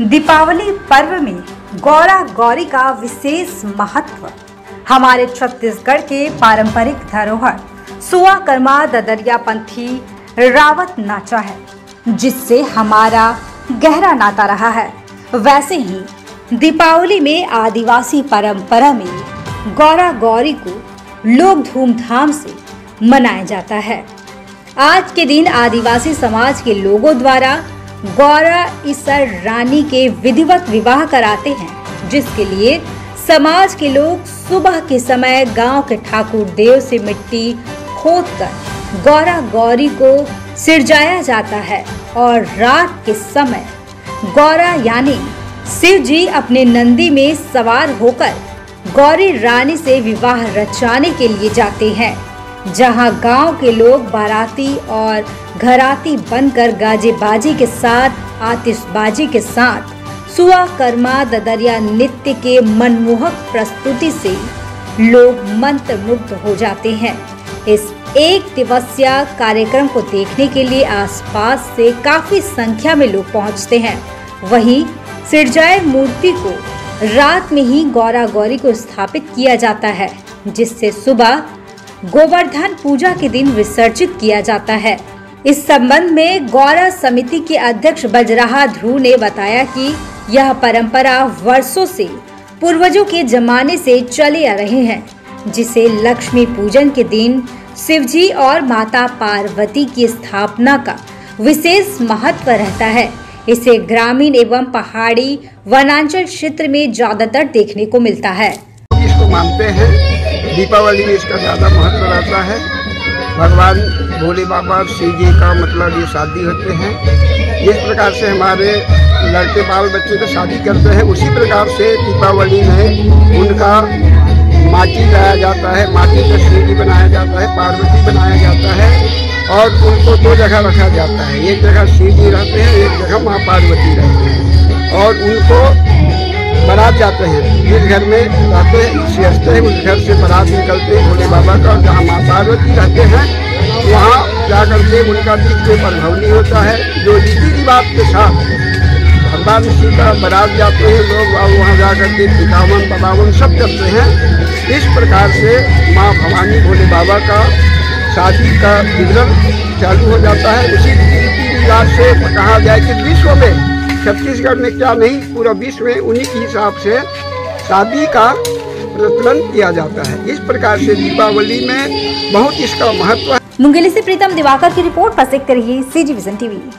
दीपावली पर्व में गौरा गौरी का विशेष महत्व। हमारे छत्तीसगढ़ के पारंपरिक धरोहर, सुआ कर्मा ददरिया पंथी रावत नाचा है, जिससे हमारा गहरा नाता रहा है। वैसे ही, दीपावली में आदिवासी परंपरा में गौरा गौरी को लोग धूमधाम से मनाया जाता है। आज के दिन आदिवासी समाज के लोगों द्वारा गौरा इसर रानी के विधिवत विवाह कराते हैं, जिसके लिए समाज के लोग सुबह के समय गाँव के ठाकुर देव से मिट्टी खोदकर गौरा गौरी को सिरजाया जाता है और रात के समय गौरा यानी शिव जी अपने नंदी में सवार होकर गौरी रानी से विवाह रचाने के लिए जाते हैं। जहाँ गाँव के लोग बाराती और घराती बनकर गाजे बाजी के साथ, आतिशबाजी के साथ सुआ कर्मा ददरिया नृत्य के मनमोहक प्रस्तुति से लोग मंत्र मुग्ध हो जाते हैं। इस एक दिवसीय कार्यक्रम को देखने के लिए आसपास से काफ़ी संख्या में लोग पहुँचते हैं। वहीं सिरजाए मूर्ति को रात में ही गौरा गौरी को स्थापित किया जाता है, जिससे सुबह गोवर्धन पूजा के दिन विसर्जित किया जाता है। इस संबंध में गौरा समिति के अध्यक्ष बजराहा ध्रुव ने बताया कि यह परंपरा वर्षों से पूर्वजों के जमाने से चले आ रहे हैं, जिसे लक्ष्मी पूजन के दिन शिवजी और माता पार्वती की स्थापना का विशेष महत्व रहता है। इसे ग्रामीण एवं पहाड़ी वनांचल क्षेत्र में ज़्यादातर देखने को मिलता है। इसको मानते हैं। दीपावली में इसका ज़्यादा महत्व रहता है। भगवान भोले बाबा शिव जी का मतलब ये शादी होते हैं। इस प्रकार से हमारे लड़के बाल बच्चे का शादी करते हैं, उसी प्रकार से दीपावली में उनका माटी लाया जाता है, माटी का शिव जी बनाया जाता है, पार्वती बनाया जाता है और उनको दो जगह रखा जाता है। एक जगह शिव जी रहते हैं, एक जगह माँ पार्वती रहते हैं और उनको बारात जाते हैं। जिस घर में रहते हैं हैं, उस घर से बारात निकलते हैं। भोले बाबा का जहाँ माँ पार्वती रहते हैं, वहाँ जा करके उनका बीच में परभवनी होता है, जो रीति रिवाज के साथ भगवान शिव का बारात जाते हैं, लोग वहाँ जा करके टिकावन पबावन सब करते हैं। इस प्रकार से माँ भवानी भोले बाबा का शादी का विवरण चालू हो जाता है। उसी रीति रिवाज से कहा जाए कि विश्व में छत्तीसगढ़ में क्या नहीं, पूरा विश्व में उन्हीं के हिसाब से शादी का प्रचलन किया जाता है। इस प्रकार से दीपावली में बहुत इसका महत्व है। मुंगेली से प्रीतम दिवाकर की रिपोर्ट पर देखते रहिए, सी टीवी।